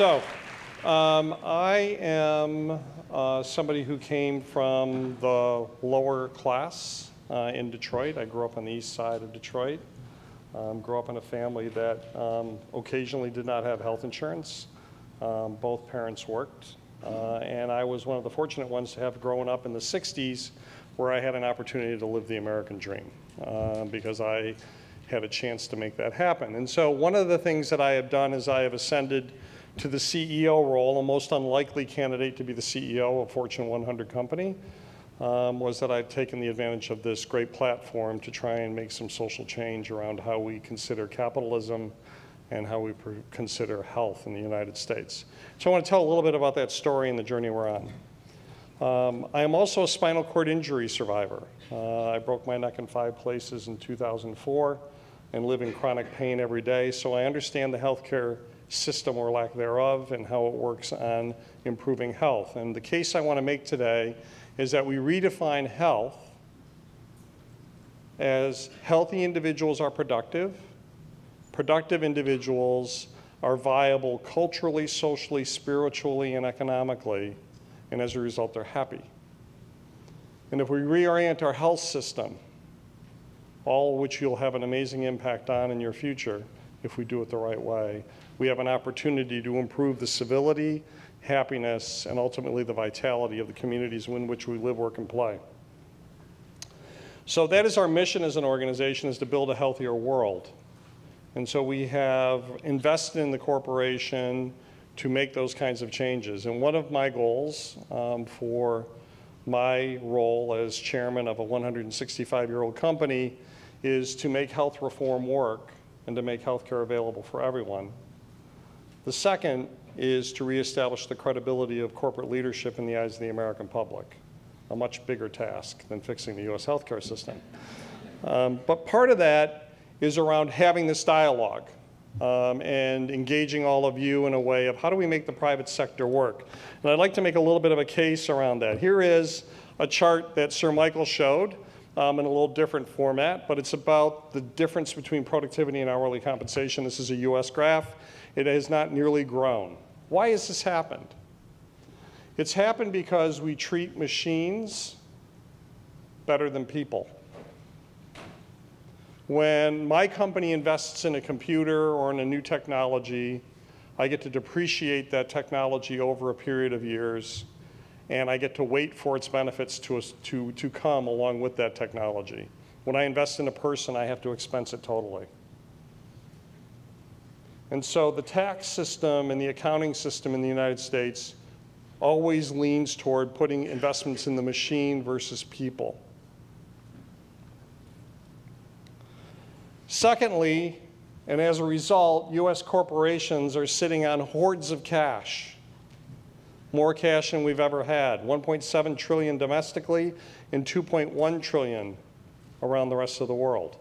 So, um, I am uh, somebody who came from the lower class uh, in Detroit. I grew up on the east side of Detroit. Um, grew up in a family that um, occasionally did not have health insurance. Um, both parents worked. Uh, and I was one of the fortunate ones to have grown up in the 60s where I had an opportunity to live the American dream uh, because I had a chance to make that happen. And so one of the things that I have done is I have ascended to the CEO role, a most unlikely candidate to be the CEO of a Fortune 100 company, um, was that I've taken the advantage of this great platform to try and make some social change around how we consider capitalism and how we consider health in the United States. So I want to tell a little bit about that story and the journey we're on. Um, I am also a spinal cord injury survivor. Uh, I broke my neck in five places in 2004 and live in chronic pain every day, so I understand the healthcare system or lack thereof and how it works on improving health. And the case I want to make today is that we redefine health as healthy individuals are productive, productive individuals are viable culturally, socially, spiritually, and economically, and as a result, they're happy. And if we reorient our health system, all of which you'll have an amazing impact on in your future if we do it the right way, we have an opportunity to improve the civility, happiness, and ultimately the vitality of the communities in which we live, work, and play. So that is our mission as an organization, is to build a healthier world. And so we have invested in the corporation to make those kinds of changes. And one of my goals um, for my role as chairman of a 165-year-old company is to make health reform work and to make health care available for everyone. The second is to reestablish the credibility of corporate leadership in the eyes of the American public, a much bigger task than fixing the U.S. healthcare system. Um, but part of that is around having this dialogue um, and engaging all of you in a way of how do we make the private sector work. And I'd like to make a little bit of a case around that. Here is a chart that Sir Michael showed um, in a little different format, but it's about the difference between productivity and hourly compensation. This is a US graph it has not nearly grown. Why has this happened? It's happened because we treat machines better than people. When my company invests in a computer or in a new technology, I get to depreciate that technology over a period of years, and I get to wait for its benefits to, to, to come along with that technology. When I invest in a person, I have to expense it totally. And so the tax system and the accounting system in the United States always leans toward putting investments in the machine versus people. Secondly, and as a result, US corporations are sitting on hoards of cash, more cash than we've ever had, 1.7 trillion domestically and 2.1 trillion around the rest of the world.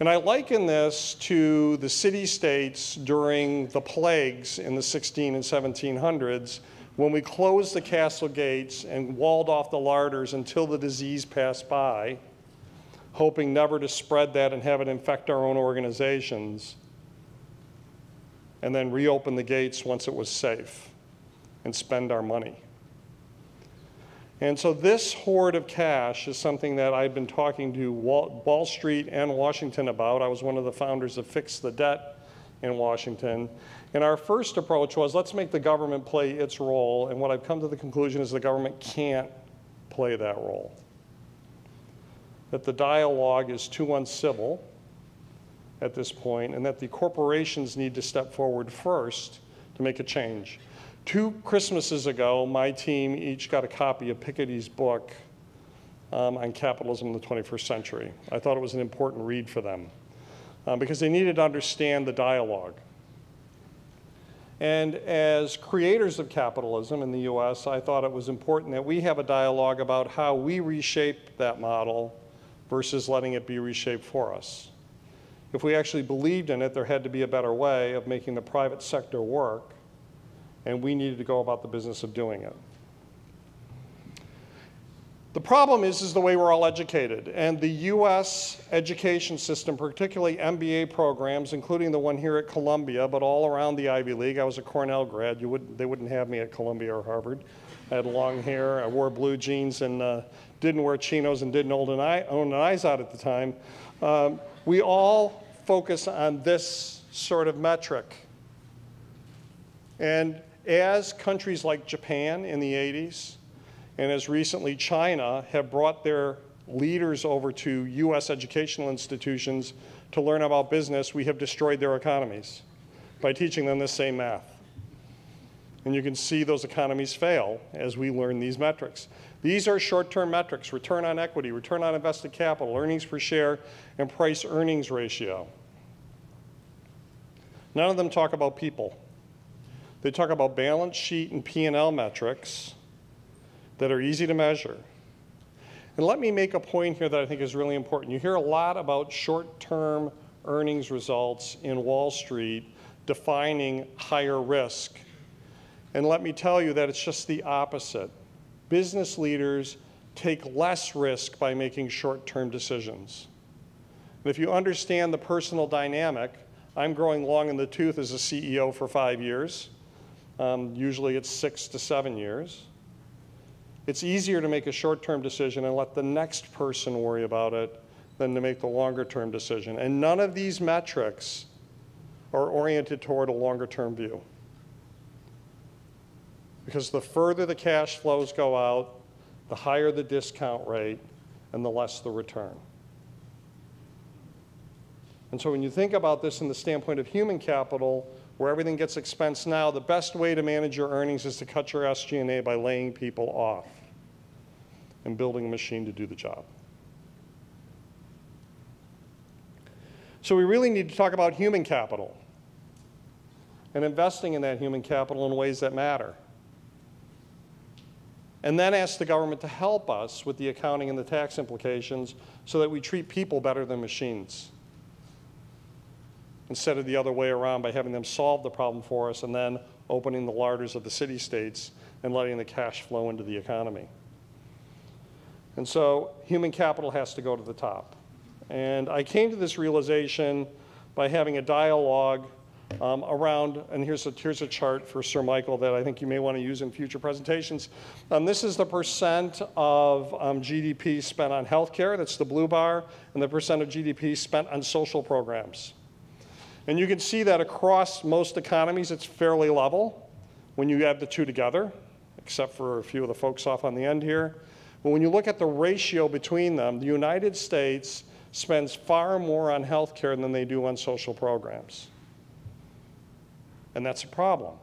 And I liken this to the city-states during the plagues in the 16 and 1700s when we closed the castle gates and walled off the larders until the disease passed by, hoping never to spread that and have it infect our own organizations, and then reopen the gates once it was safe and spend our money. And so this hoard of cash is something that I've been talking to Wall Street and Washington about. I was one of the founders of Fix the Debt in Washington. And our first approach was let's make the government play its role. And what I've come to the conclusion is the government can't play that role. That the dialogue is too uncivil at this point, and that the corporations need to step forward first to make a change. Two Christmases ago, my team each got a copy of Piketty's book um, on capitalism in the 21st century. I thought it was an important read for them um, because they needed to understand the dialogue. And as creators of capitalism in the US, I thought it was important that we have a dialogue about how we reshape that model versus letting it be reshaped for us. If we actually believed in it, there had to be a better way of making the private sector work and we needed to go about the business of doing it. The problem is, is the way we're all educated. And the US education system, particularly MBA programs, including the one here at Columbia, but all around the Ivy League. I was a Cornell grad. You would, they wouldn't have me at Columbia or Harvard. I had long hair. I wore blue jeans and uh, didn't wear chinos and didn't own an, eye, own an Izod at the time. Um, we all focus on this sort of metric. And as countries like Japan in the 80s, and as recently China have brought their leaders over to US educational institutions to learn about business, we have destroyed their economies by teaching them the same math. And you can see those economies fail as we learn these metrics. These are short-term metrics, return on equity, return on invested capital, earnings per share, and price earnings ratio. None of them talk about people. They talk about balance sheet and P&L metrics, that are easy to measure. And let me make a point here that I think is really important. You hear a lot about short-term earnings results in Wall Street defining higher risk. And let me tell you that it's just the opposite. Business leaders take less risk by making short-term decisions. And if you understand the personal dynamic, I'm growing long in the tooth as a CEO for five years. Um, usually it's six to seven years. It's easier to make a short-term decision and let the next person worry about it than to make the longer-term decision. And none of these metrics are oriented toward a longer-term view. Because the further the cash flows go out, the higher the discount rate and the less the return. And so when you think about this in the standpoint of human capital, where everything gets expensed now, the best way to manage your earnings is to cut your SG&A by laying people off and building a machine to do the job. So we really need to talk about human capital and investing in that human capital in ways that matter. And then ask the government to help us with the accounting and the tax implications so that we treat people better than machines instead of the other way around by having them solve the problem for us and then opening the larders of the city states and letting the cash flow into the economy. And so human capital has to go to the top. And I came to this realization by having a dialogue um, around, and here's a, here's a chart for Sir Michael that I think you may want to use in future presentations. Um, this is the percent of um, GDP spent on healthcare, that's the blue bar, and the percent of GDP spent on social programs. And you can see that across most economies, it's fairly level when you add the two together, except for a few of the folks off on the end here. But when you look at the ratio between them, the United States spends far more on health care than they do on social programs. And that's a problem.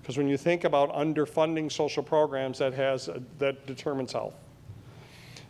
Because when you think about underfunding social programs, that, has that determines health.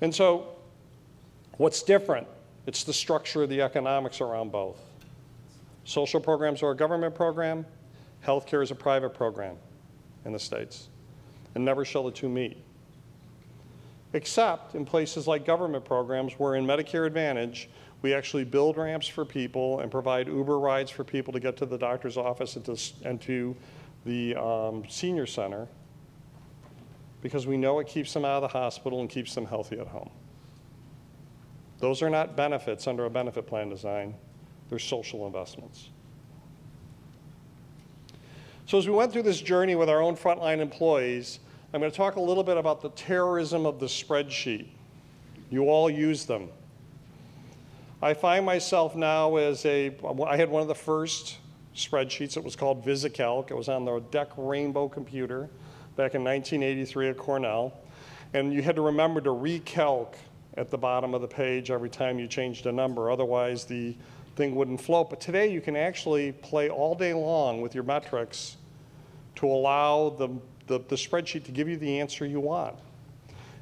And so, what's different? It's the structure of the economics around both. Social programs are a government program, healthcare is a private program in the States. And never shall the two meet. Except in places like government programs where in Medicare Advantage, we actually build ramps for people and provide Uber rides for people to get to the doctor's office and to, and to the um, senior center because we know it keeps them out of the hospital and keeps them healthy at home. Those are not benefits under a benefit plan design, they're social investments. So, as we went through this journey with our own frontline employees, I'm going to talk a little bit about the terrorism of the spreadsheet. You all use them. I find myself now as a, I had one of the first spreadsheets. It was called VisiCalc. It was on the DEC Rainbow computer back in 1983 at Cornell. And you had to remember to recalc at the bottom of the page every time you changed a number, otherwise the thing wouldn't float. But today you can actually play all day long with your metrics to allow the, the, the spreadsheet to give you the answer you want.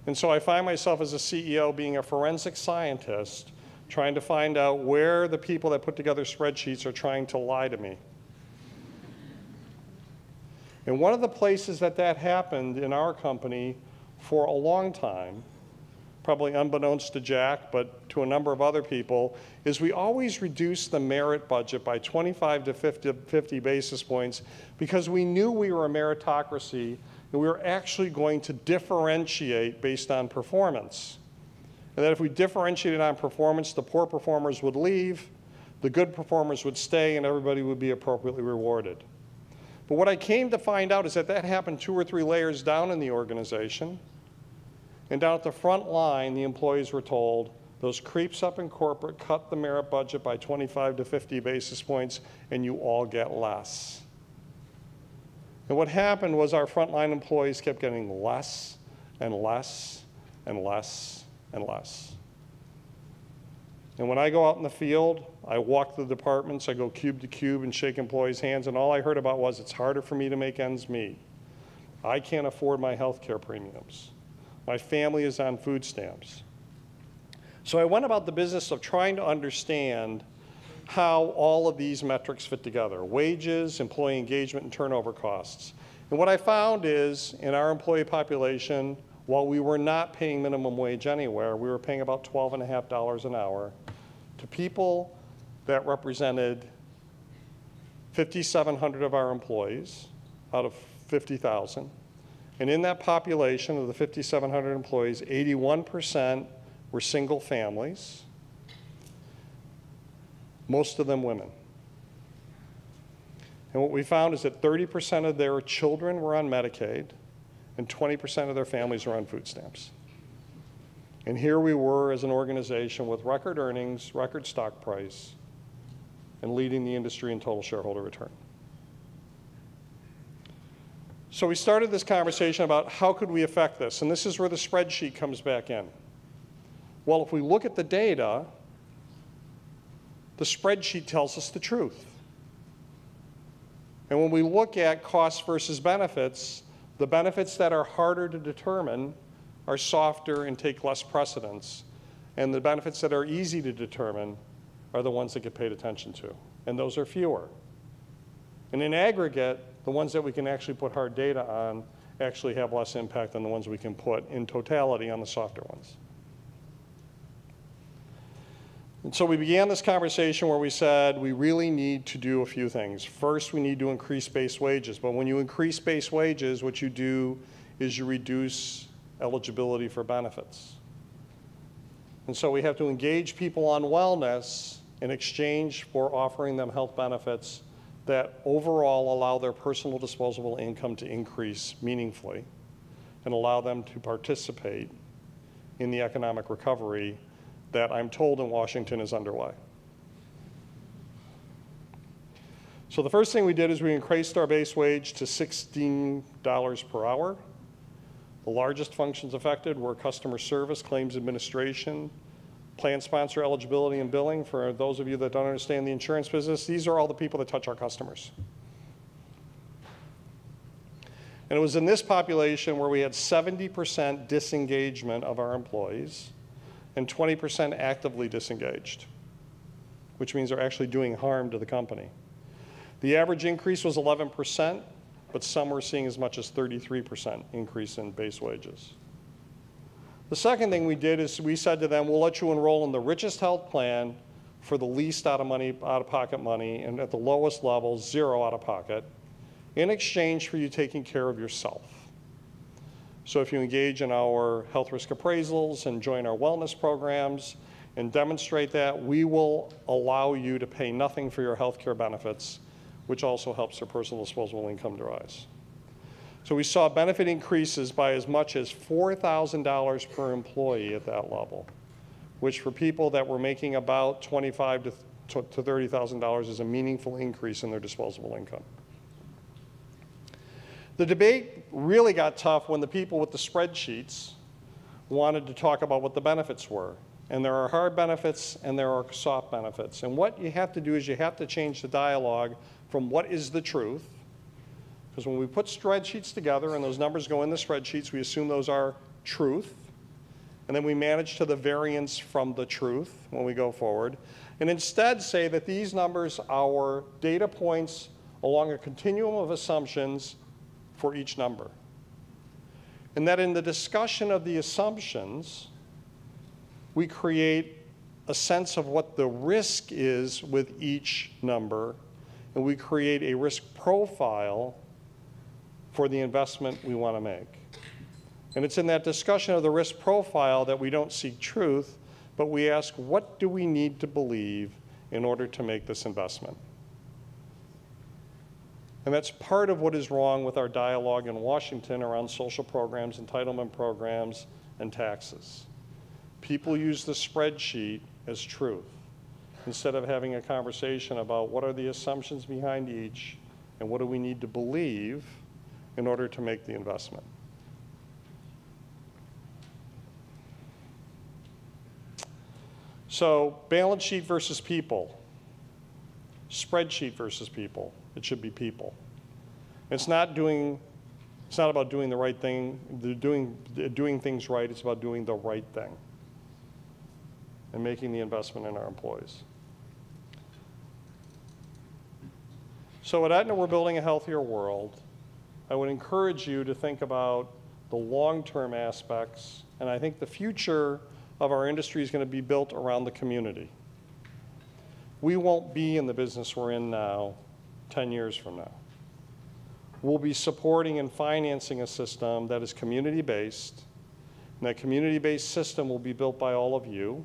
And so I find myself as a CEO being a forensic scientist trying to find out where the people that put together spreadsheets are trying to lie to me. And one of the places that that happened in our company for a long time probably unbeknownst to Jack, but to a number of other people, is we always reduce the merit budget by 25 to 50, 50 basis points because we knew we were a meritocracy And we were actually going to differentiate based on performance. And that if we differentiated on performance, the poor performers would leave, the good performers would stay, and everybody would be appropriately rewarded. But what I came to find out is that that happened two or three layers down in the organization. And down at the front line, the employees were told, those creeps up in corporate cut the merit budget by 25 to 50 basis points, and you all get less. And what happened was our frontline employees kept getting less and less and less and less. And when I go out in the field, I walk the departments, I go cube to cube and shake employees' hands, and all I heard about was it's harder for me to make ends meet. I can't afford my health care premiums. My family is on food stamps. So I went about the business of trying to understand how all of these metrics fit together wages, employee engagement, and turnover costs. And what I found is in our employee population, while we were not paying minimum wage anywhere, we were paying about $12.5 an hour to people that represented 5,700 of our employees out of 50,000. And in that population of the 5,700 employees, 81% were single families most of them women. And what we found is that 30% of their children were on Medicaid and 20% of their families were on food stamps. And here we were as an organization with record earnings, record stock price, and leading the industry in total shareholder return. So we started this conversation about how could we affect this, and this is where the spreadsheet comes back in. Well, if we look at the data, the spreadsheet tells us the truth. And when we look at costs versus benefits, the benefits that are harder to determine are softer and take less precedence. And the benefits that are easy to determine are the ones that get paid attention to. And those are fewer. And in aggregate, the ones that we can actually put hard data on actually have less impact than the ones we can put in totality on the softer ones. And so we began this conversation where we said we really need to do a few things. First, we need to increase base wages. But when you increase base wages, what you do is you reduce eligibility for benefits. And so we have to engage people on wellness in exchange for offering them health benefits that overall allow their personal disposable income to increase meaningfully and allow them to participate in the economic recovery that I'm told in Washington is underway. So the first thing we did is we increased our base wage to $16 per hour. The largest functions affected were customer service, claims administration, plan sponsor eligibility and billing. For those of you that don't understand the insurance business, these are all the people that touch our customers. And it was in this population where we had 70% disengagement of our employees and 20% actively disengaged, which means they're actually doing harm to the company. The average increase was 11%, but some were seeing as much as 33% increase in base wages. The second thing we did is we said to them, we'll let you enroll in the richest health plan for the least out of money, out of pocket money, and at the lowest level, zero out of pocket, in exchange for you taking care of yourself. So if you engage in our health risk appraisals and join our wellness programs and demonstrate that, we will allow you to pay nothing for your health care benefits, which also helps their personal disposable income to rise. So we saw benefit increases by as much as $4,000 per employee at that level, which for people that were making about $25 to $30,000 is a meaningful increase in their disposable income. The debate really got tough when the people with the spreadsheets wanted to talk about what the benefits were. And there are hard benefits and there are soft benefits. And what you have to do is you have to change the dialogue from what is the truth, because when we put spreadsheets together and those numbers go in the spreadsheets, we assume those are truth. And then we manage to the variance from the truth when we go forward. And instead say that these numbers are data points along a continuum of assumptions for each number. And that in the discussion of the assumptions, we create a sense of what the risk is with each number, and we create a risk profile for the investment we want to make. And it's in that discussion of the risk profile that we don't seek truth, but we ask, what do we need to believe in order to make this investment? And that's part of what is wrong with our dialogue in Washington around social programs, entitlement programs, and taxes. People use the spreadsheet as truth instead of having a conversation about what are the assumptions behind each and what do we need to believe in order to make the investment. So, balance sheet versus people, spreadsheet versus people. It should be people. It's not doing. It's not about doing the right thing, doing, doing things right. It's about doing the right thing and making the investment in our employees. So at Aetna, we're building a healthier world. I would encourage you to think about the long-term aspects, and I think the future of our industry is going to be built around the community. We won't be in the business we're in now 10 years from now. We'll be supporting and financing a system that is community-based, and that community-based system will be built by all of you.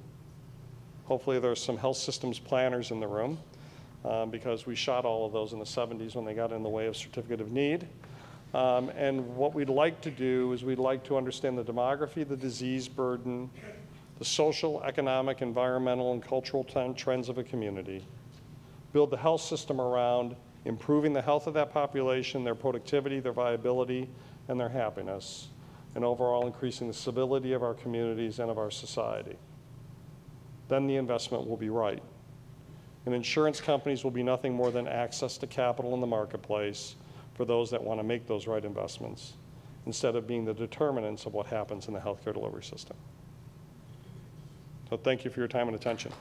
Hopefully there's some health systems planners in the room um, because we shot all of those in the 70s when they got in the way of certificate of need. Um, and what we'd like to do is we'd like to understand the demography, the disease burden, the social, economic, environmental, and cultural trends of a community, build the health system around improving the health of that population, their productivity, their viability, and their happiness, and overall increasing the stability of our communities and of our society. Then the investment will be right. And insurance companies will be nothing more than access to capital in the marketplace for those that want to make those right investments, instead of being the determinants of what happens in the healthcare delivery system. So thank you for your time and attention.